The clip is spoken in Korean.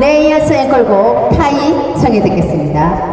네, 이어서 앵콜곡 타이 청해 듣겠습니다.